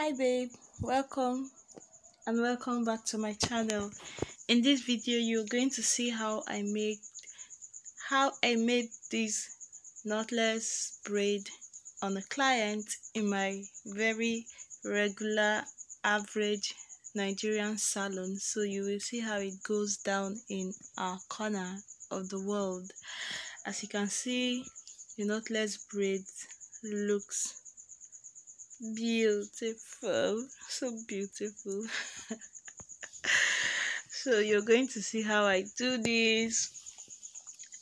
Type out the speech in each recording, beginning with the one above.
hi babe. Welcome and welcome back to my channel. In this video you're going to see how i make how i made this knotless braid on a client in my very regular average nigerian salon. So you will see how it goes down in our corner of the world. As you can see the knotless braid looks beautiful. So beautiful. So you're going to see how i do this.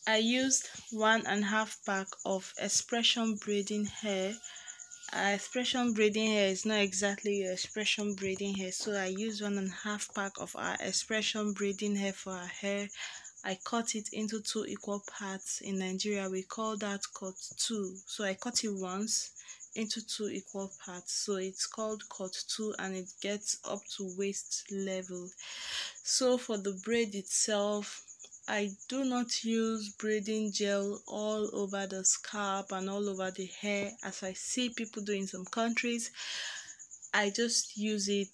I used one and a half pack of expression braiding hair. Uh, expression braiding hair is not exactly your expression braiding hair so i used one and a half pack of our expression braiding hair for our hair. I cut it into two equal parts. In Nigeria, we call that cut two. So I cut it once into two equal parts so it's called cut two and it gets up to waist level so for the braid itself I do not use braiding gel all over the scalp and all over the hair as I see people do in some countries. I just use it.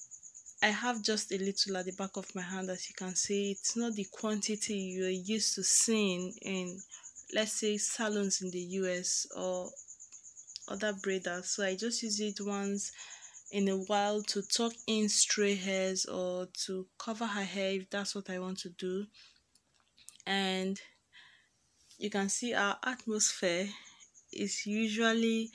I have just a little at the back of my hand as you can see. It's not the quantity you're used to seeing in, let's say, salons in the US or other braiders so i just use it once in a while to tuck in stray hairs or to cover her hair if that's what i want to do. And you can see our atmosphere is usually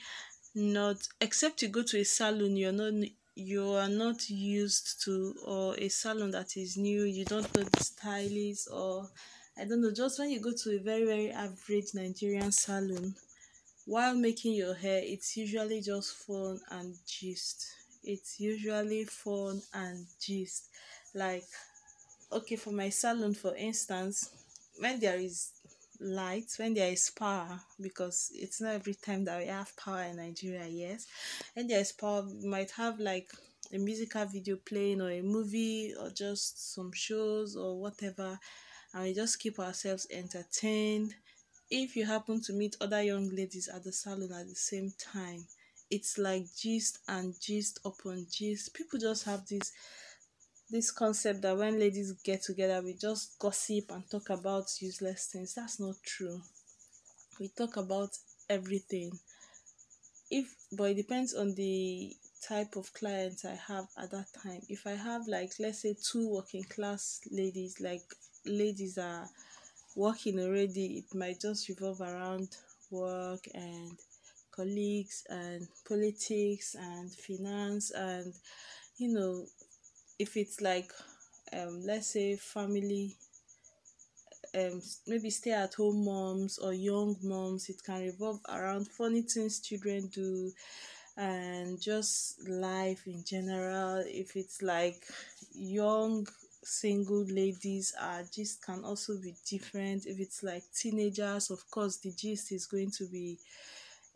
not except you go to a salon you're not you are not used to or a salon that is new you don't know the stylist or i don't know just when you go to a very very average nigerian salon while making your hair it's usually just fun and gist. It's usually fun and gist. Like okay for my salon for instance when there is light when there is power because it's not every time that we have power in nigeria yes. And there is power we might have like a musical video playing or a movie or just some shows or whatever and we just keep ourselves entertained if you happen to meet other young ladies at the salon at the same time it's like gist and gist upon gist. People just have this this concept that when ladies get together we just gossip and talk about useless things. That's not true. We talk about everything. If but it depends on the type of clients i have at that time. If i have like let's say two working class ladies like ladies are working already it might just revolve around work and colleagues and politics and finance and you know if it's like um let's say family um maybe stay at home moms or young moms it can revolve around funny things children do and just life in general. If it's like young single ladies are gist can also be different. If it's like teenagers of course the gist is going to be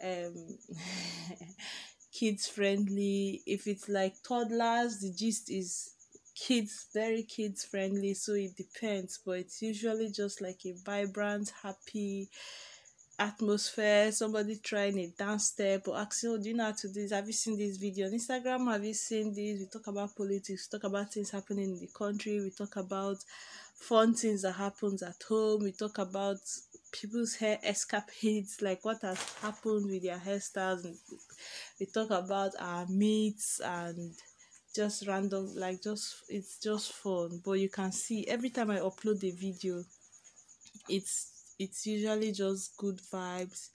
um kids friendly. If it's like toddlers the gist is kids very kids friendly. So it depends but it's usually just like a vibrant happy atmosphere, somebody trying a dance step or asking, Oh, do you know how to do this? Have you seen this video on Instagram? Have you seen this? We talk about politics, we talk about things happening in the country, we talk about fun things that happens at home, we talk about people's hair escapades, like what has happened with their hairstyles, we talk about our meets and just random like just it's just fun but you can see every time i upload a video it's it's usually just good vibes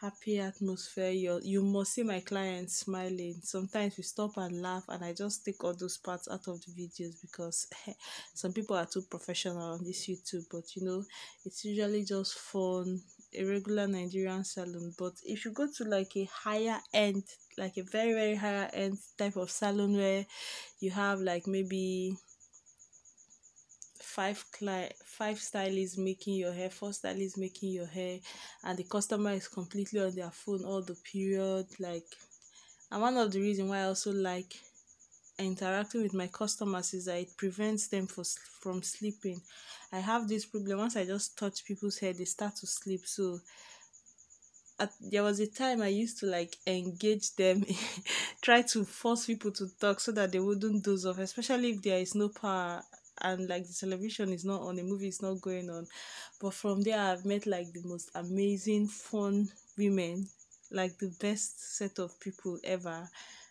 happy atmosphere. You you must see my clients smiling. Sometimes we stop and laugh and i just take all those parts out of the videos because some people are too professional on this youtube. But you know it's usually just fun a regular nigerian salon but if you go to like a higher end like a very very higher end type of salon where you have like maybe five client five stylists making your hair four stylists making your hair and the customer is completely on their phone all the period like and one of the reason why i also like interacting with my customers is that it prevents them for, from sleeping. I have this problem once i just touch people's hair they start to sleep. So at, there was a time I used to like engage them, try to force people to talk so that they wouldn't doze off, especially if there is no power and like the television is not on, the movie is not going on. But from there, I've met like the most amazing, fun women, like the best set of people ever,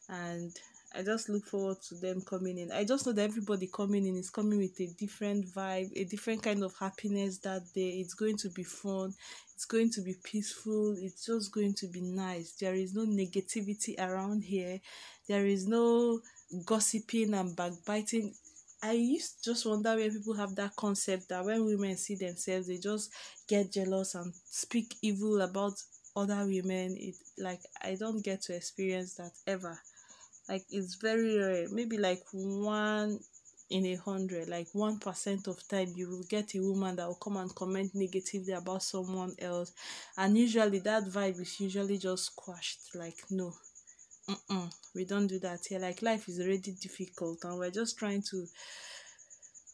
and I just look forward to them coming in. I just know that everybody coming in is coming with a different vibe, a different kind of happiness that day. It's going to be fun, it's going to be peaceful, it's just going to be nice. There is no negativity around here, there is no gossiping and backbiting. I used to just wonder where people have that concept that when women see themselves, they just get jealous and speak evil about other women. It like I don't get to experience that ever. Like it's very rare. Maybe like one in a hundred like one percent of time you will get a woman that will come and comment negatively about someone else. And usually that vibe is usually just squashed. Like no Mm-mm, we don't do that here like life is already difficult and we're just trying to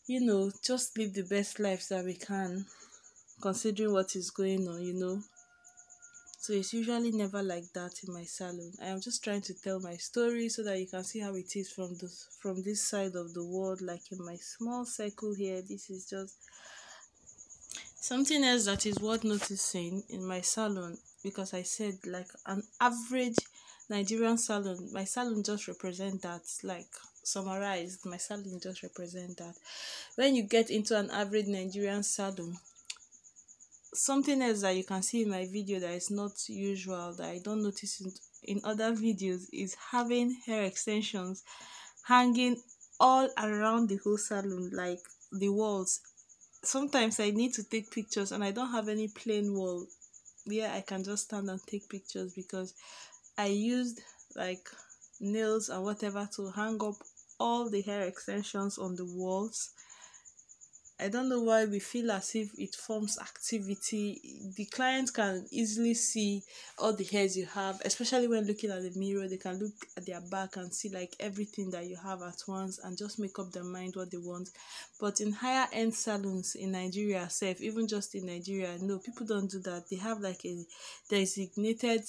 you know just live the best lives that we can considering what is going on you know so it's usually never like that in my salon. I am just trying to tell my story so that you can see how it is from this from this side of the world. Like in my small circle here, this is just something else that is worth noticing in my salon because I said like an average Nigerian salon, my salon just represent that like summarized my salon just represent that. When you get into an average nigerian salon something else that you can see in my video that is not usual that I don't notice in, in other videos is having hair extensions hanging all around the whole salon like the walls. Sometimes I need to take pictures and I don't have any plain wall where I can just stand and take pictures because I used like nails and whatever to hang up all the hair extensions on the walls I don't know why we feel as if it forms activity. The client can easily see all the hairs you have, especially when looking at the mirror. They can look at their back and see like everything that you have at once and just make up their mind what they want. But in higher end salons in Nigeria, safe even just in Nigeria, no, people don't do that. They have like a designated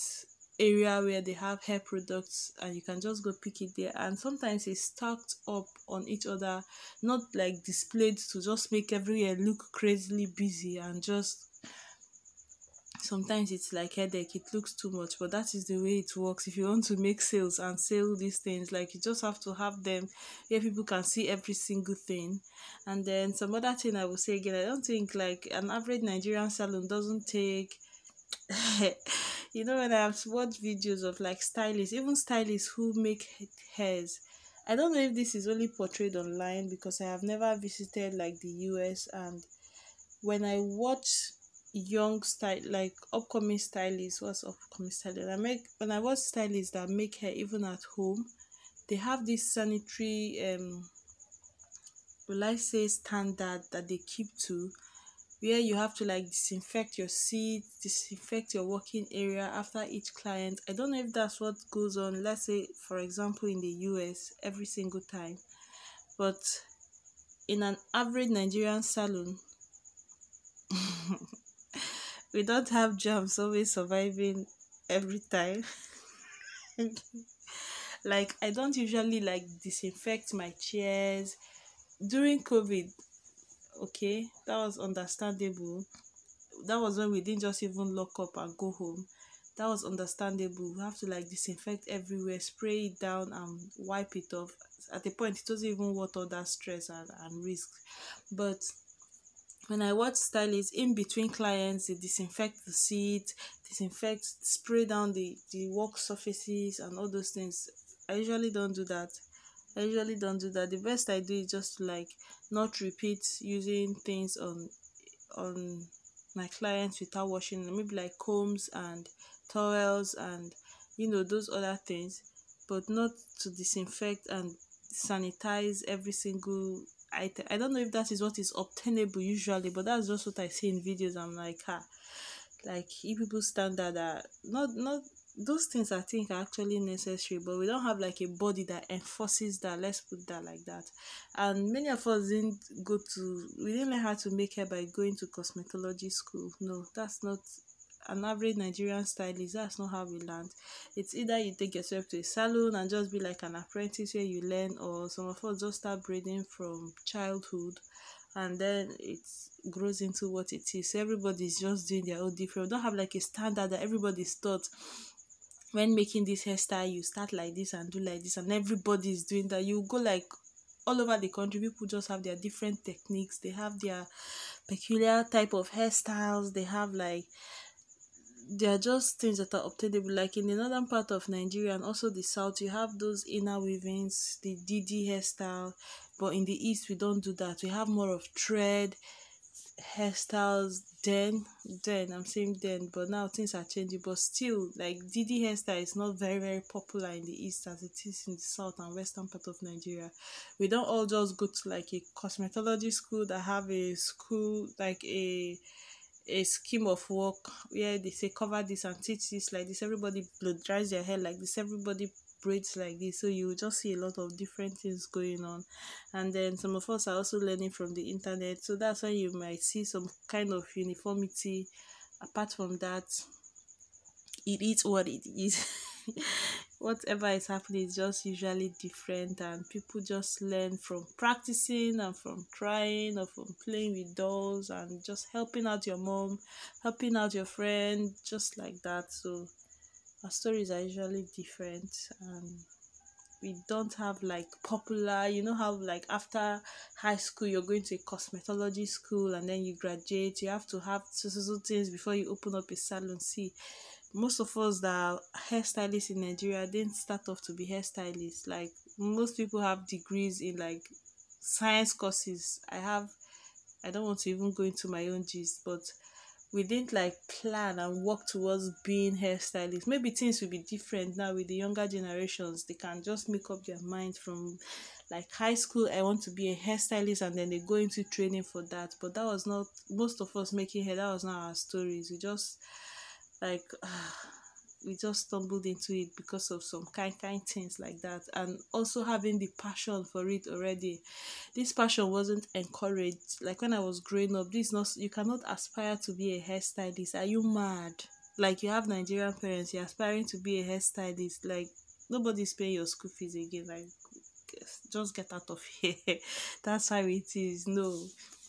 area where they have hair products and you can just go pick it there. And sometimes it's stacked up on each other not like displayed to just make everywhere look crazily busy and just sometimes it's like headache it looks too much. But that is the way it works. If you want to make sales and sell these things like you just have to have them where people can see every single thing. And then some other thing i will say again i don't think like an average nigerian salon doesn't take you know when I've watched videos of like stylists, even stylists who make hairs. I don't know if this is only portrayed online because I have never visited like the US and when I watch young style like upcoming stylists, what's upcoming stylists? I make when I watch stylists that make hair even at home, they have this sanitary um will I say standard that they keep to where you have to like disinfect your seat, disinfect your working area after each client. I don't know if that's what goes on, let's say, for example, in the US every single time, but in an average Nigerian salon, we don't have germs always surviving every time. like, I don't usually like disinfect my chairs during COVID okay that was understandable that was when we didn't just even lock up and go home that was understandable we have to like disinfect everywhere spray it down and wipe it off at the point it wasn't even worth all that stress and, and risk but when I watch stylists in between clients, they disinfect the seat, disinfect, spray down the, the work surfaces and all those things. I usually don't do that. I usually don't do that. The best I do is just like not repeat using things on on my clients without washing them. Maybe like combs and towels and you know those other things, but not to disinfect and sanitize every single item. I don't know if that is what is obtainable usually, but that's just what I see in videos. I'm like, ah, like if people standard are not not those things I think are actually necessary, but we don't have like a body that enforces that. Let's put that like that. And many of us didn't go to, we didn't learn how to make hair by going to cosmetology school. No, that's not an average nigerian stylist that's not how we learn it's either you take yourself to a salon and just be like an apprentice where you learn or some of us just start braiding from childhood and then it grows into what it is everybody's just doing their own different we don't have like a standard that everybody's taught when making this hairstyle you start like this and do like this and everybody is doing that. You go like all over the country people just have their different techniques. They have their peculiar type of hairstyles. They have like they are just things that are obtainable. Like in the northern part of nigeria and also the south you have those inner weavings the didi hairstyle. But in the east we don't do that. We have more of thread hairstyles then then i'm saying then but now things are changing but still like didi hairstyle is not very very popular in the east as it is in the south and western part of nigeria. We don't all just go to like a cosmetology school that have a school like a a scheme of work where they say cover this and teach this like this. Everybody blow dries their hair like this. Everybody braids like this so you just see a lot of different things going on. And then some of us are also learning from the internet so that's why you might see some kind of uniformity apart from that. It is what it is. Whatever is happening is just usually different and people just learn from practicing and from trying or from playing with dolls and just helping out your mom helping out your friend just like that. So our stories are usually different and we don't have like popular you know how like after high school you're going to a cosmetology school and then you graduate you have to have so, so, so things before you open up a salon. See most of us that are hairstylists in nigeria didn't start off to be hairstylists. Like most people have degrees in like science courses. I have i don't want to even go into my own gist but we didn't like plan and work towards being hairstylists. Maybe things will be different now with the younger generations. They can just make up their mind from like high school, I want to be a hairstylist, and then they go into training for that. But that was not most of us making hair, that was not our stories. We just like ah, we just stumbled into it because of some kind kind things like that. And also having the passion for it already. This passion wasn't encouraged. Like when i was growing up this not you cannot aspire to be a hairstylist. Are you mad? Like you have nigerian parents you're aspiring to be a hairstylist. Like nobody's paying your school fees again. Like just get out of here. That's how it is. No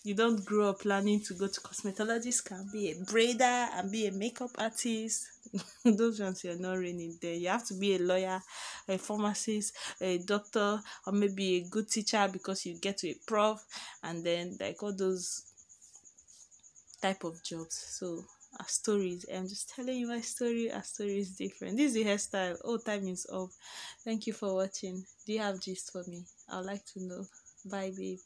you don't grow up planning to go to cosmetologist can be a braider and be a makeup artist. Those ones you're not raining there. You have to be a lawyer a pharmacist a doctor or maybe a good teacher because you get to a prof and then like all those type of jobs. So our stories i'm just telling you my story. Our story is different. This is the hairstyle. Oh time is up thank you for watching. Do you have gist for me? I'd like to know. Bye babe